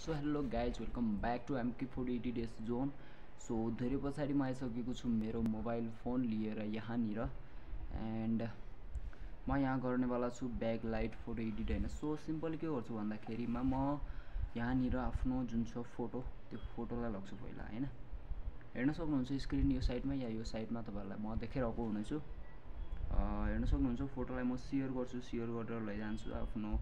So hello guys welcome back to MK forty eighty days zone so धेरै पछाडि म आइसकेको छु मेरो मोबाइल फोन लिएर यहाँनिर एन्ड म यहाँ गर्नेवाला छु ब्याक लाइट फोटो एडिट होइन सो सिम्पल के गर्छु भन्दाखेरिमा म यहाँनिर आफ्नो जुन छ फोटो त्यो फोटोलाई लग्छु पहिला होइन? हेर्न सक्नुहुन्छ स्क्रिन यो साइडमा या यो साइडमा तपाईँहरूलाई म देखाइरहेको हुनेछु। हेर्न सक्नुहुन्छ फोटोलाई म सेयर गर्छु सेयर गरेर लैजान्छु आफ्नो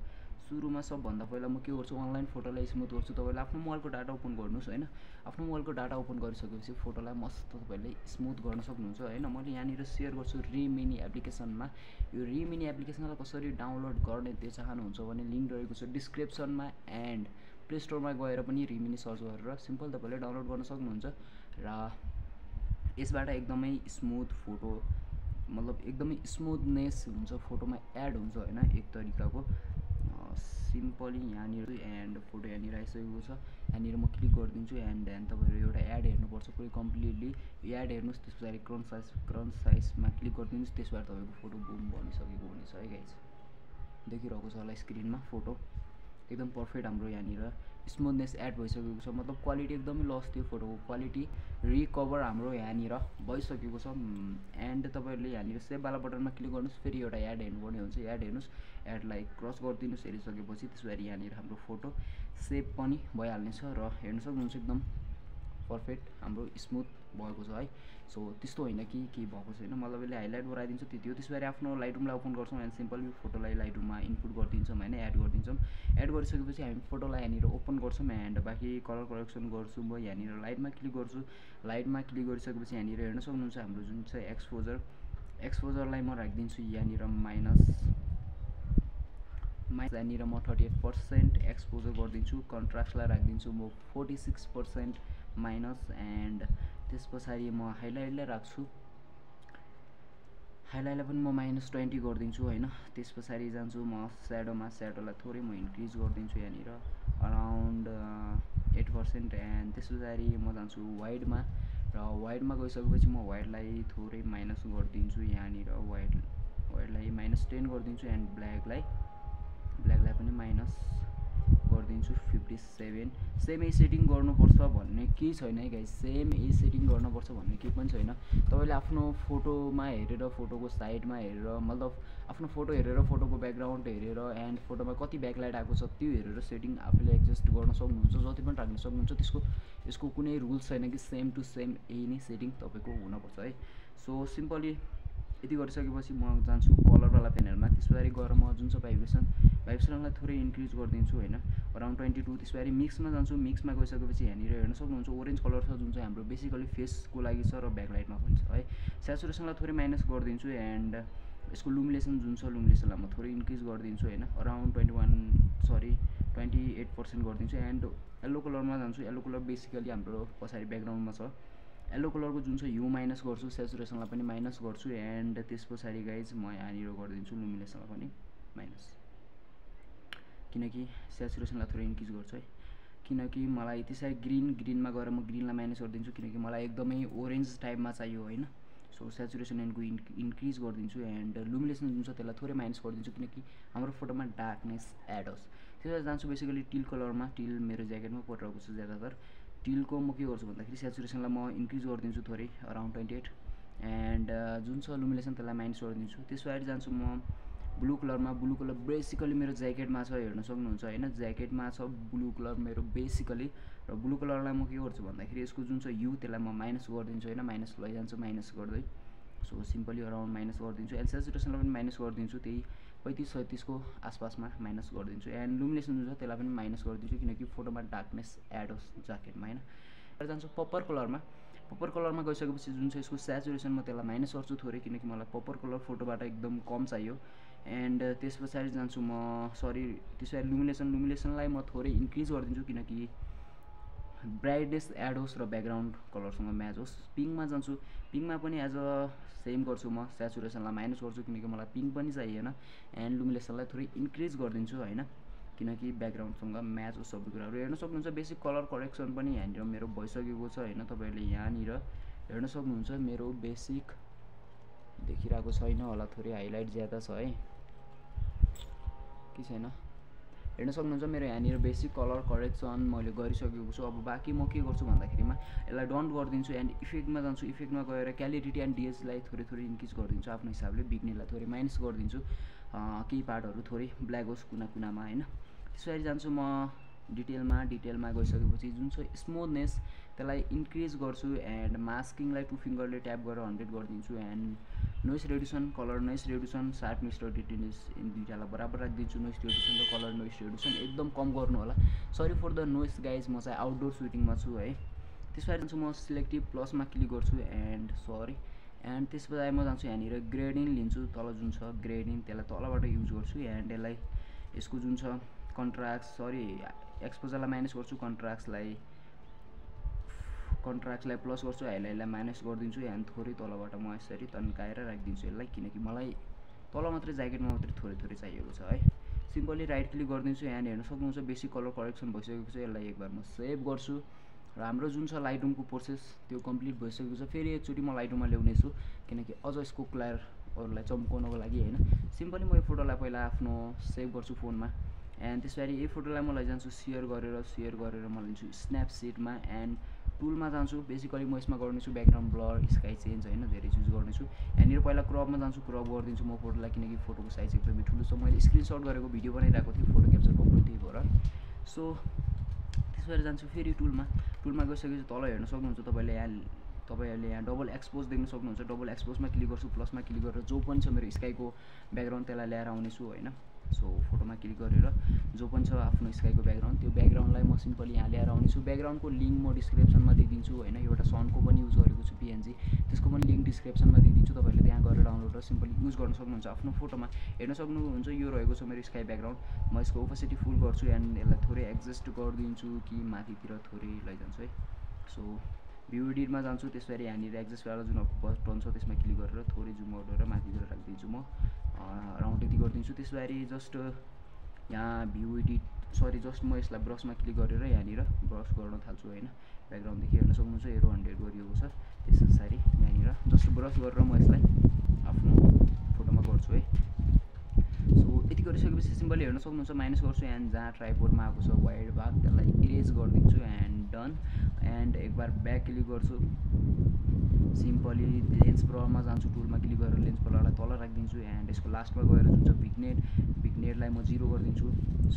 सुरुमा सबभन्दा पहिला म के गर्छु अनलाइन फोटोलाई स्मुथ गर्छु तपाईँले आफ्नो मोबाइलको डाटा ओपन गर्नुहोस् होइन? आफ्नो मोबाइलको डाटा ओपन गरिसकेपछि फोटोलाई मस्त तपाईँले स्मुथ गर्न सक्नुहुन्छ होइन? मैले यहाँनिर सेयर गर्छु रिमिनी एप्लिकेसनमा। यो रिमिनी एप्लिकेसनलाई कसरी डाउनलोड गर्ने त्यो चाहनुहुन्छ भने लिङ्क रहेको छ डिस्क्रिप्सनमा एन्ड प्ले स्टोरमा गएर पनि रिमिनी सर्च गरेर सिम्पल तपाईँले डाउनलोड गर्न सक्नुहुन्छ। र यसबाट एकदमै स्मुथ फोटो मतलब एकदमै स्मुथनेस हुन्छ फोटोमा एड हुन्छ होइन? एक तरिकाको। सिम्पली यहाँनिर एन्ड फोटो यहाँनिर आइसकेको छ। यहाँनिर म क्लिक गरिदिन्छु एन्ड देन तपाईँहरू एउटा एड हेर्नुपर्छ पुरै कम्प्लिटली। एड हेर्नुहोस् त्यस पछाडि क्रन साइज क्रन साइजमा क्लिक गरिदिनुहोस् त्यसबाट तपाईँको फोटो बुम बनिसकेको हुनेछ है गाइज देखिरहेको छ होला स्क्रिनमा फोटो। एकदम पर्फेक्ट हाम्रो यहाँनिर स्मुथनेस एड भइसकेको छ। मतलब क्वालिटी एकदमै लस थियो फोटोको क्वालिटी रिकभर हाम्रो यहाँनिर भइसकेको छ। एन्ड तपाईँहरूले यहाँनिर सेभवाला बटनमा क्लिक गर्नुहोस् फेरि एउटा एड हेर्नुपर्ने हुन्छ। एड हेर्नुहोस् एडलाई क्रस गरिदिनुहोस्। हेरिसकेपछि त्यसबाट यहाँनिर हाम्रो फोटो सेभ पनि भइहाल्नेछ। र हेर्न सक्नुहुन्छ एकदम पर्फेक्ट हाम्रो स्मुथ भएको छ है। सो त्यस्तो होइन कि के भएको छैन। मतलब यसले हाइलाइट गराइदिन्छ त्यति हो। त्यसबाट आफ्नो लाइट रुमलाई ओपन गर्छौँ एन्ड सिम्पल फोटोलाई लाइट रुममा इनपुट गरिदिन्छौँ होइन एड गरिदिन्छौँ। एड गरिसकेपछि हामी फोटोलाई यहाँनिर ओपन गर्छौँ एन्ड बाँकी कलर करेक्सन गर्छु म यहाँनिर लाइटमा क्लिक गर्छु। लाइटमा क्लिक गरिसकेपछि यहाँनिर हेर्न सक्नुहुन्छ हाम्रो जुन चाहिँ एक्सपोजर एक्सपोजरलाई म राखिदिन्छु यहाँनिर माइनस माइनस यहाँनिर म थर्टी एट पर्सेन्ट एक्सपोजर गरिदिन्छु। कन्ट्रास्टलाई राखिदिन्छु म forty six percent minus and त्यस पछाडि म हाइलाइटलाई राख्छु। हाइलाइटलाई पनि म माइनस ट्वेन्टी गरिदिन्छु होइन। त्यस पछाडि जान्छु म स्याडोमा स्याडोलाई थोरै म इन्क्रिज गरिदिन्छु यहाँनिर। अराउन्ड एट पर्सेन्ट एन्ड त्यस पछाडि म जान्छु वाइडमा र वाइडमा गइसकेपछि म वाइडलाई थोरै माइनस गरिदिन्छु यहाँनिर। वाइड वाइडलाई माइनस टेन गरिदिन्छु एन्ड ब्ल्याकलाई ब्ल्याकलाई पनि माइनस गरिदिन्छु fifty seven same a setting गर्नुपर्छ भन्ने केही छैन है गाइस सेम ए सेटिङ गर्नुपर्छ भन्ने केही पनि छैन। तपाईँले आफ्नो फोटोमा हेरेर फोटोको साइडमा हेरेर मतलब आफ्नो फोटो हेरेर फोटोको ब्याकग्राउन्ड हेरेर एन्ड फोटोमा कति ब्याकलाइट आएको छ त्यो हेरेर सेटिङ आफूले एडजस्ट गर्न सक्नुहुन्छ जति पनि राख्न सक्नुहुन्छ। त्यसको यसको कुनै रुल्स छैन कि सेम टु सेम यही नै सेटिङ तपाईँको हुनपर्छ है। सो सिम्पली यति गरिसकेपछि म जान्छु कलरवाला पेनहरूमा त्यस पछाडि गएर म जुन चाहिँ भाइब्रेसन भाइब्रेसनलाई थोरै इन्क्रिज गरिदिन्छु होइन? अराउन्ड ट्वेन्टी टू त्यस पछाडि मिक्समा जान्छु। मिक्समा गइसकेपछि यहाँनिर हेर्न सक्नुहुन्छ ओरेन्ज कलर छ जुन चाहिँ हाम्रो बेसिकली फेसको लागि छ र ब्याकलाइटमा छ है? सेचुरेसनलाई थोरै माइनस गरिदिन्छु एन्ड यसको लुमिलेसन जुन छ लुमिलेसनलाई म थोरै इन्क्रिज गरिदिन्छु होइन? Around twenty one sorry twenty eight percent गरिदिन्छु एन्ड येल्लो कलरमा जान्छु। येल्लो कलर बेसिकली हाम्रो पछाडि ब्याकग्राउन्डमा छ। येल्लो कलरको जुन चाहिँ यु माइनस गर्छु सेचुरेसनलाई पनि माइनस गर्छु एन्ड त्यस पछाडि गाइज म यहाँनिर गरिदिन्छु लुमिनेसनलाई पनि माइनस किनकि सेचुरेसनलाई थोरै इन्क्रिज गर्छु है। किनकि मलाई त्यसरी ग्रिन ग्रिनमा गएर म ग्रिनलाई माइनस गरिदिन्छु किनकि मलाई एकदमै ओरेन्ज टाइपमा चाहियो होइन। सो सेचुरेसन एन्डको इन् इन्क्रिज गरिदिन्छु एन्ड लुमिनेसन जुन छ त्यसलाई थोरै माइनस गरिदिन्छु किनकि हाम्रो फोटोमा डार्कनेस एड होस्। त्यसबाट जान्छु बेसिकली टिल कलरमा टिल मेरो ज्याकेटमा परिरहेको छ ज्यादातर। टिलको म के गर्छु भन्दाखेरि सेचुरेसनलाई म इन्क्रिज गरिदिन्छु थोरै अराउन्ड ट्वेन्टी एट एन्ड जुन छ लुमिनेसन त्यसलाई माइनस गरिदिन्छु। त्यस जान्छु म ब्लू कलरमा ब्लू कलर बेसिकली मेरो ज्याकेटमा छ हेर्न सक्नुहुन्छ होइन? ज्याकेटमा छ ब्लू कलर मेरो बेसिकली र ब्लू कलरलाई म के गर्छु भन्दाखेरि यसको जुन छ यु त्यसलाई म माइनस गरिदिन्छु होइन? माइनस लैजान्छु माइनस गर्दै। सो सिम्पली अराउन्ड माइनस गरिदिन्छु। एन्ड सेचुरेसनलाई पनि माइनस गरिदिन्छु त्यही पैँतिस सैँतिसको आसपासमा माइनस गरिदिन्छु। एन्ड लुमिनेसन जुन छ त्यसलाई पनि माइनस गरिदिन्छु किनकि फोटोमा डार्कनेस एड होस् ज्याकेटमा होइन? जान्छु पप्पर कलरमा। पप्पर कलरमा गइसकेपछि जुन चाहिँ यसको सेचुरेसन म त्यसलाई माइनस गर्छु थोरै किनकि मलाई पप्पर कलर फोटोबाट एकदम कम चाहियो। एन्ड त्यस पछाडि जान्छु म सरी त्यस पछाडि लुमिनेसन लुमिनेसनलाई म थोरै इन्क्रिज गरिदिन्छु किनकि ब्राइटनेस एड होस् र ब्याकग्राउन्ड कलरसँग म्याच होस्। पिङमा जान्छु। पिङमा पनि एज अ सेम गर्छु म सेचुरेसनलाई माइनस गर्छु किनकि मलाई पिङ पनि चाहिएन। एन्ड लुमिनेसनलाई थोरै इन्क्रिज गरिदिन्छु होइन? किनकि ब्याकग्राउन्डसँग म्याच होस् सबै कुराहरू। हेर्न सक्नुहुन्छ बेसिक कलर करेक्सन पनि यहाँनिर मेरो भइसकेको छ होइन? तपाईँहरूले यहाँनिर हेर्न सक्नुहुन्छ मेरो बेसिक देखिरहेको छैन होला थोरै हाइलाइट ज्यादा छ है। कि छैन? हेर्न सक्नुहुन्छ मेरो यहाँनिर बेसिक कलर करेक्सन मैले गरिसकेको छु। अब बाँकी म के गर्छु भन्दाखेरिमा यसलाई डन्ट गरिदिन्छु एन्ड इफेक्टमा जान्छु। इफेक्टमा गएर क्यालिडिटी एन्ड डिएसलाई थोरै थोरै इन्क्रिज गरिदिन्छु आफ्नो हिसाबले। बिग्नेलाई थोरै माइनस गरिदिन्छु। केही पार्टहरू थोरै ब्ल्याक होस् कुना कुनामा होइन? त्यसरी जान्छु म। डिटेलमा डिटेलमा गइसकेपछि जुन चाहिँ स्मुथनेस त्यसलाई इन्क्रिज गर्छु एन्ड मास्किङलाई टु फिङ्गरले ट्याप गरेर हन्ड्रेड गरिदिन्छु and noise reduction colour noise reduction sharpness र डिटेलनेस दुइटालाई बराबर राखिदिन्छु। नोइस रेड्युसन र कलर नोइस रेड्युसन एकदम कम गर्नु होला। Sorry for the noise guys म चाहिँ आउटडोर सुटिङमा छु है। त्यसपछि जान्छु म सिलेक्टिभ प्लसमा क्लिक गर्छु एन्ड सरी एन्ड त्यसपछि म जान्छु यहाँनिर ग्रेडिङ लिन्छु तल जुन छ ग्रेडिङ त्यसलाई तलबाट युज गर्छु एन्ड यसलाई यसको जुन छ कन्ट्राक्ट सरी एक्सपोजरलाई माइनस गर्छु कन्ट्राक्ट्सलाई कन्ट्राक्ट्सलाई प्लस गर्छु यसलाई माइनस गरिदिन्छु यहाँ थोरै तलबाट म यसरी तन्काएर राखिदिन्छु यसलाई किनकि मलाई तल मात्रै ज्याकेटमा मात्रै थोरै थोरै चाहिएको छ है। सिम्पली राइट क्लिक गरिदिन्छु यहाँ हेर्न सक्नुहुन्छ बेसिक कलर करेक्सन भइसकेको छ यसलाई एकबार म सेभ गर्छु। र हाम्रो जुन छ लाइटरुमको प्रोसेस त्यो कम्प्लिट भइसकेको छ फेरि एकचोटि म लाइटरुममा ल्याउनेछु किनकि अझ यसको क्ल्यारहरूलाई चम्काउनको लागि होइन। सिम्पली म यो फोटोलाई पहिला आफ्नो सेभ गर्छु फोनमा। एन्ड त्यसपछि यो फोटोलाई म लैजान्छु सेयर गरेर सेयर गरेर म लिन्छु स्न्यापसिटमा एन्ड टुलमा जान्छु। बेसिकली म यसमा गर्नेछु ब्याकग्राउन्ड ब्लर स्काई चेन्ज होइन धेरै चुज गर्नेछु। यहाँनिर पहिला क्रपमा जान्छु क्रप गरिदिन्छु म फोटोलाई किनकि फोटोको साइज एकदमै ठुलो छ। मैले स्क्रिनसट गरेको भिडियो बनाइरहेको थिएँ फोटो क्याप्चर गर्नु त्यही भएर। सो त्यसबाट जान्छु फेरि टुलमा टुलमा गइसकेपछि तल हेर्न सक्नुहुन्छ तपाईँले यहाँ तपाईँहरूले यहाँ डबल एक्सपोज देख्न सक्नुहुन्छ। डबल एक्सपोजमा क्लिक गर्छु प्लसमा क्लिक गरेर जो पनि छ मेरो स्काईको ब्याकग्राउन्ड त्यसलाई ल्याएर आउनेछु होइन। सो फोटोमा क्लिक गरेर जो पनि छ आफ्नो स्काईको ब्याकग्राउन्ड त्यो ब्याकग्राउन्डलाई म सिम्पली यहाँ ल्याएर आउनेछु। ब्याकग्राउन्डको लिङ्क म डिस्क्रिप्सनमा दिइदिन्छु होइन? एउटा सनको पनि युज गरेको छु पिएनजी त्यसको पनि लिङ्क डिस्क्रिप्सनमा दिइदिन्छु तपाईँले त्यहाँ गएर डाउनलोड र सिम्पली युज गर्न सक्नुहुन्छ आफ्नो फोटोमा। हेर्न सक्नुहुन्छ यो रहेको छ मेरो स्काई ब्याकग्राउन्ड। म यसको ओपोसिटी फुल गर्छु एन्ड यसलाई थोरै एडजस्ट गरिदिन्छु कि माथितिर थोरै लैजान्छु है? सो भ्यू जान्छु त्यसरी यहाँनिर एडजस्टवाला जुन बटन छ त्यसमा क्लिक गरेर थोरै जुम गरेर माथितिर राखिदिन्छु म। राउन्ड यति गरिदिन्छु। त्यसबारी जस्ट यहाँ भ्यू एडिट सरी जस्ट म यसलाई ब्रसमा क्लिक गरेर यहाँनिर ब्रस गर्न थाल्छु होइन? ब्याकग्राउन्डदेखि हेर्न सक्नुहुन्छ एरो हन्ड्रेड गरिएको छ। त्यस पछाडि यहाँनिर जस्ट ब्रस गरेर म यसलाई आफ्नो फोटोमा गर्छु है। सो यति गरिसकेपछि सिम्पली हेर्न सक्नुहुन्छ माइनस गर्छु एन्ड जहाँ ट्राइपोर्टमा आएको छ वाइड भाग त्यसलाई इरेज गरिदिन्छु एन्ड डन एन्ड एक बार ब्याक क्लिक गर्छु। सिम्पली लेन्स प्रलमा जान्छु टुलमा क्लिक गरेर लेन्स प्रललाई तल राखिदिन्छु एन्ड यसको लास्टमा गएर जुन चाहिँ बिगनेट बिगनेटलाई म जिरो गरिदिन्छु।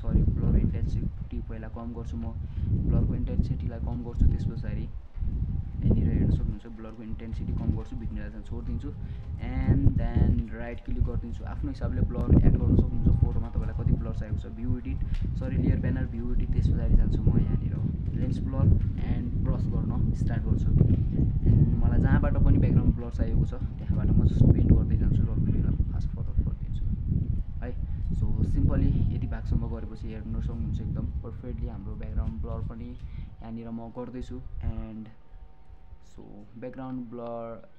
सरी ब्लर इन्टेन्सिटी पहिला कम गर्छु म। ब्लरको इन्टेन्सिटीलाई कम गर्छु त्यस पछाडि। यहाँनिर हेर्न सक्नुहुन्छ ब्लरको इन्टेन्सिटी कम गर्छु चाहिँ छोडिदिन्छु। एन्ड देन राइट क्लिक गरिदिन्छु। आफ्नो हिसाबले ब्लर एड गर्न सक्नुहुन्छ। फोटोमा तपाईँलाई कति ब्लर चाहिएको छ view edit sorry layer panel view edit त्यस पछाडि जान्छु म यहाँनिर। लेन्स ब्लर एन्ड ब्रस गर्न स्टार्ट गर्छु एन्ड मलाई जहाँबाट पनि ब्लर चाहिएको छ त्यहाँबाट म जस्ट पेन्ट गर्दै जान्छु र भिडियोलाई फास्ट फरवर्ड गरिदिन्छु। है सो सिम्पली यति भागसम्म गरेपछि हेर्नु सक्नुहुन्छ एकदम पर्फेक्टली हाम्रो ब्याकग्राउन्ड ब्लर पनि यहाँनिर म गर्दैछु and so background blur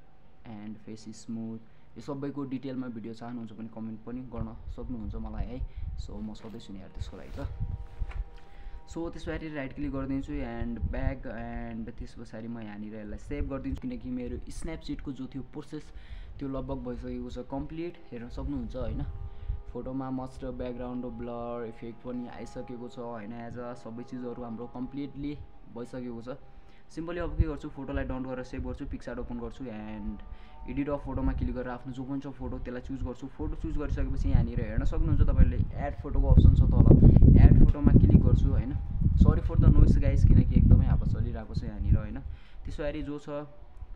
and face smooth यो सबैको डिटेलमा भिडियो चाहनुहुन्छ भने कमेन्ट पनि गर्न सक्नुहुन्छ मलाई है। सो म सधैँ यार त्यसको लागि त। सो त्यस पछाडि राइट क्लिक गरिदिन्छु एन्ड ब्याक एन्ड त्यस पछाडि म यहाँनिर यसलाई सेभ गरिदिन्छु किनकि मेरो स्न्यापसिटको जो थियो प्रोसेस त्यो लगभग भइसकेको छ कम्प्लिट। हेर्न सक्नुहुन्छ होइन? फोटोमा मस्ट ब्याकग्राउन्ड ब्लर इफेक्ट पनि आइसकेको छ होइन? एज अ सबै चिजहरू हाम्रो कम्प्लिटली भइसकेको छ। सिम्पली अब के गर्छु फोटोलाई डाउन गरेर सेभ गर्छु पिक्सार्ट ओपन गर्छु एन्ड एडिट अफ फोटोमा क्लिक गरेर आफ्नो जो पनि छ फोटो त्यसलाई चुज गर्छु। फोटो चुज गरिसकेपछि यहाँनिर हेर्न सक्नुहुन्छ तपाईँले एड फोटोको अप्सन छ तल। एड फोटोमा क्लिक गर्छु होइन? Sorry for the noise guys किनकि एकदमै हावा चलिरहेको छ यहाँनिर होइन? त्यसो गरी जो छ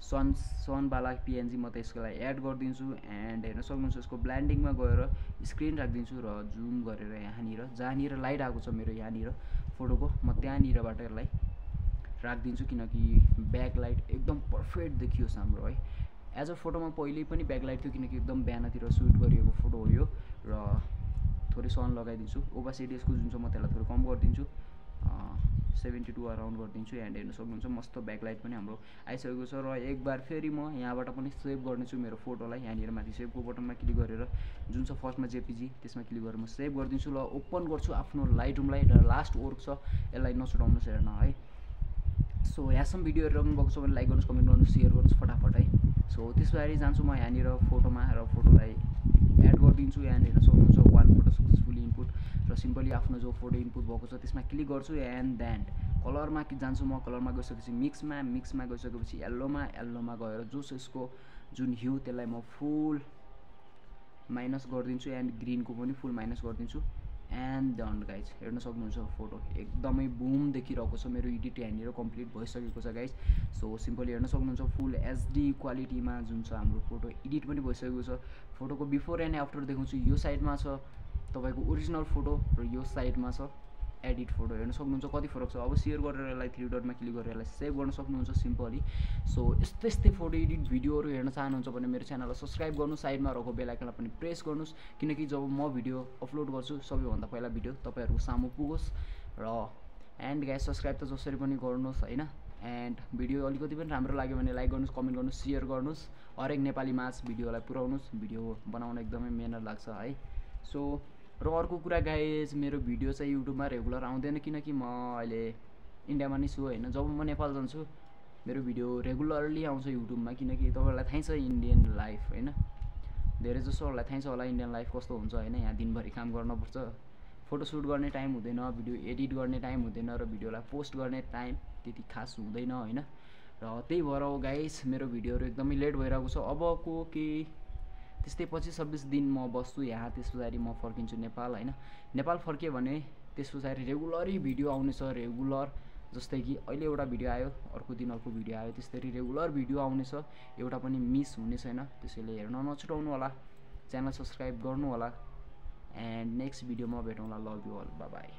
सन सनवाला पिएनजी म त यसलाई एड गरिदिन्छु एन्ड हेर्न सक्नुहुन्छ यसको ब्ल्यान्डिङमा गएर स्क्रिन राखिदिन्छु र जुम गरेर यहाँनिर जहाँनिर लाइट आएको छ मेरो यहाँनिर फोटोको म त्यहाँनिरबाट यसलाई राखिदिन्छु किनकि ब्याकलाइट एकदम पर्फेक्ट देखियोस् हाम्रो है। एज अ फोटोमा पहिल्यै पनि ब्याकलाइट थियो किनकि एकदम बिहानतिर सुट गरिएको फोटो हो यो र थोरै सन लगाइदिन्छु। ओभासिटी यसको जुन छ म त्यसलाई थोरै कम गरिदिन्छु। सेभेन्टी टू अराउन्ड गरिदिन्छु एन्ड हेर्नु सक्नुहुन्छ मस्त ब्याकलाइट पनि हाम्रो आइसकेको छ र एक बार फेरि म यहाँबाट पनि सेभ गर्नेछु मेरो फोटोलाई यहाँनिर माथि सेभको बटनमा क्लिक गरेर। जुन छ फर्स्टमा जेपिजी त्यसमा क्लिक गरेर म सेभ गरिदिन्छु र ओपन गर्छु आफ्नो लाइट रुमलाई र लास्ट वर्क छ यसलाई नछुटाउनुहोस् हेर्न है। सो यहाँसम्म भिडियो हेरेर भएको छ भने लाइक गर्नुहोस् कमेन्ट गर्नुहोस् सेयर गर्नुहोस् फटाफट है सो त्यस जान्छु म यहाँनिर फोटोमा र फोटोलाई एड गरिदिन्छु हेर्न सक्नुहुन्छ वान फोटो सक्सेसफुली इनपुट र सिम्पली आफ्नो जो फोटो इनपुट भएको छ त्यसमा क्लिक गर्छु एन्ड देन कलरमा जान्छु म कलरमा गइसकेपछि मिक्समा मिक्समा गइसकेपछि येल्लोमा येल्लोमा गएर जोस यसको जुन ह्यू त्यसलाई म फुल माइनस गरिदिन्छु एन्ड ग्रिनको पनि फुल माइनस गरिदिन्छु एन्ड डन गाइज हेर्न सक्नुहुन्छ फोटो एकदमै बुम देखिरहेको छ। मेरो एडिट यहाँनिर कम्प्लिट भइसकेको छ गाइज सो सिम्पली हेर्न सक्नुहुन्छ फुल एचडी क्वालिटीमा जुन छ हाम्रो फोटो एडिट पनि भइसकेको छ। फोटोको बिफोर एन्ड आफ्टर देखाउँछु। यो साइडमा छ तपाईँको ओरिजिनल फोटो र यो साइडमा छ। एडिट फोटो हेर्न सक्नुहुन्छ कति फरक छ? अब सेयर गरेर यसलाई थ्री डटमा क्लिक गरेर यसलाई सेभ गर्न सक्नुहुन्छ सिम्पली। सो यस्तै यस्तै फोटो एडिट भिडियोहरू हेर्न चाहनुहुन्छ भने मेरो च्यानललाई सब्सक्राइब गर्नु साइडमा रहेको बेलायकनलाई पनि प्रेस गर्नुहोस्। किनकि जब म भिडियो अपलोड गर्छु सबैभन्दा पहिला भिडियो तपाईँहरूको सामु पुगोस्। र एन्ड ग्यास सब्सक्राइब त जसरी पनि गर्नुहोस् होइन? एन्ड भिडियो अलिकति पनि राम्रो लाग्यो भने लाइक गर्नुहोस् कमेन्ट गर्नुहोस् सेयर गर्नुहोस्। हरेक नेपाली माझ भिडियोलाई पुऱ्याउनुहोस्। भिडियो बनाउन एकदमै मिहिनेत लाग्छ है? सो र अर्को कुरा गाइज मेरो भिडियो चाहिँ युट्युबमा रेगुलर आउँदैन किनकि म अहिले इन्डियामा नै छु होइन। जब म नेपाल जान्छु मेरो भिडियो रेगुलरली आउँछ युट्युबमा किनकि तपाईँहरूलाई थाहै छ इन्डियन लाइफ होइन। धेरै जसोहरूलाई थाहै छ होला इन्डियन लाइफ कस्तो हुन्छ होइन यहाँ दिनभरि काम गर्नुपर्छ। फोटोसुट गर्ने टाइम हुँदैन भिडियो एडिट गर्ने टाइम हुँदैन र भिडियोलाई पोस्ट गर्ने टाइम त्यति खास हुँदैन होइन। र त्यही भएर गाइस मेरो भिडियोहरू एकदमै लेट भइरहेको छ। अबको केही त्यस्तै पच्चिस छब्बिस दिन म बस्छु यहाँ त्यस पछाडि म फर्किन्छु नेपाल होइन? नेपाल फर्केँ भने त्यस पछाडि रेगुलरै भिडियो आउनेछ रेगुलर। जस्तै कि अहिले एउटा भिडियो आयो अर्को दिन अर्को भिडियो आयो त्यस्तरी रेगुलर भिडियो आउनेछ एउटा पनि मिस हुने छैन त्यसैले हेर्न नछुटाउनु होला। च्यानल सब्सक्राइब गर्नु होला। एन्ड नेक्स्ट भिडियोमा भेटौँला लभ यु अल बाई